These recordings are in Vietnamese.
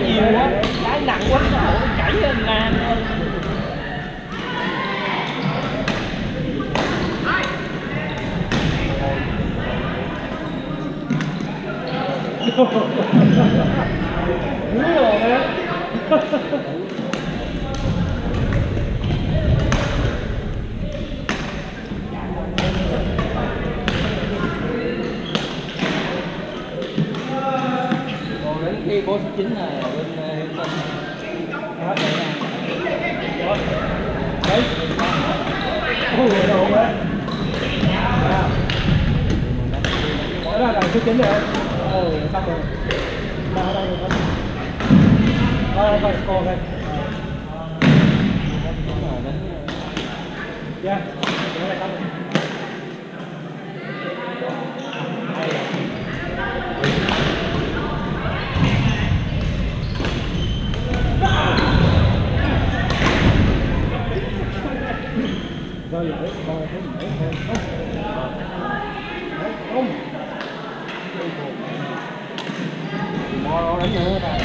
trái nhiều quá. Trái nặng quá nó chảy lên ngang Đúng rồi đấy cái bố số 9 là bên ờ, Hiệp Minh hết rồi nha. Đấy. Ôi rồi đấy đấy đó. Là số 9 rồi. Ờ, Ồ xong rồi là đây rồi đó đây score đây dạ, dạ đó là xong rồi Hay rồi hơi vậy ba thấy nhảy thêm không bò rồi đánh nữa ta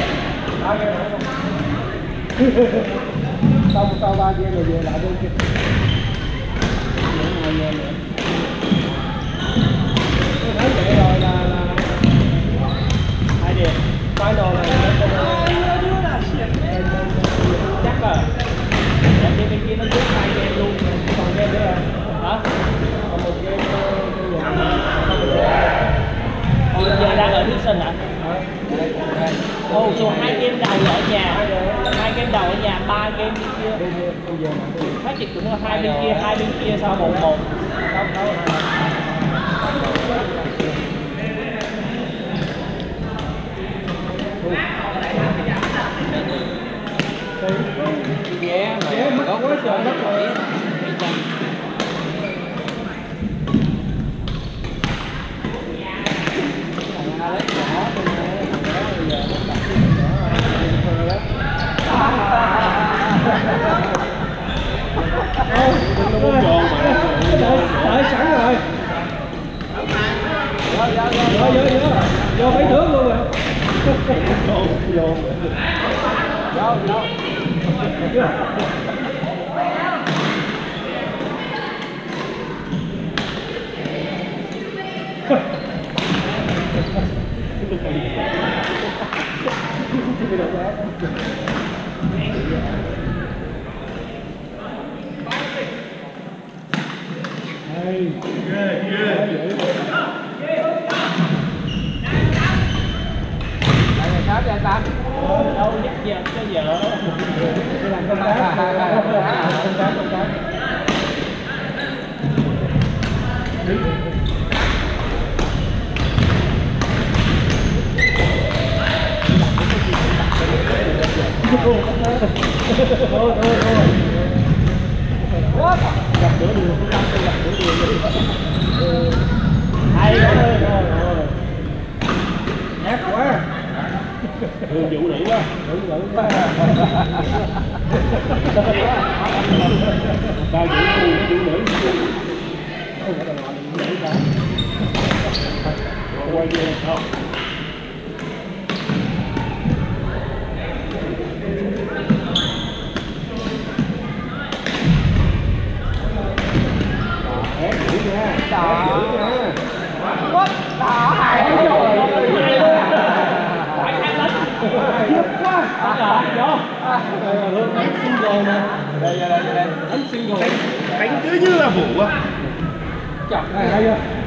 sau sau ba kia rồi về lại đây kia những hai game nữa tôi thấy vậy rồi là là hai điểm final là chắc là Dạ, đi bên kia nó trước hai game luôn còn game nữa à hả còn một game ờ, trong nhà còn một game Ồ, giờ đang ở Houston hả? Ồ, số hai game đầu ở nhà, hai game đầu ở nhà, ba game bên kia. bây giờ bây giờ chị cũng là hai bên kia, hai bên kia sao một một. đâu đâu quá trời rồi đợi sẵn rồi vô vô vô vô mấy thước luôn rồi vô vô Đâu, đâu Đây là Tám, đây là Tám đâu dắt dẹp cho vợ công tác, công tác, công tác con Tám. Thôi, thôi, thôi. What? gặp bữa đường gặp bữa đường hay quá Rồi, rồi, rồi. Nhát quá thường vụ nữ quá Dữ, dữ quá. ba vụ tu nó vụ nữ Không phải là dữ quá. Rồi quay vô không ép dữ nha ép dữ nha What? Đó, hai cái rồi. phải kháng đánh Khiếp quá. rồi vô Hương đánh single mà Đây, đây, đây, đây. Đánh single. đánh cứ như là vũ á Chọc này đây chưa?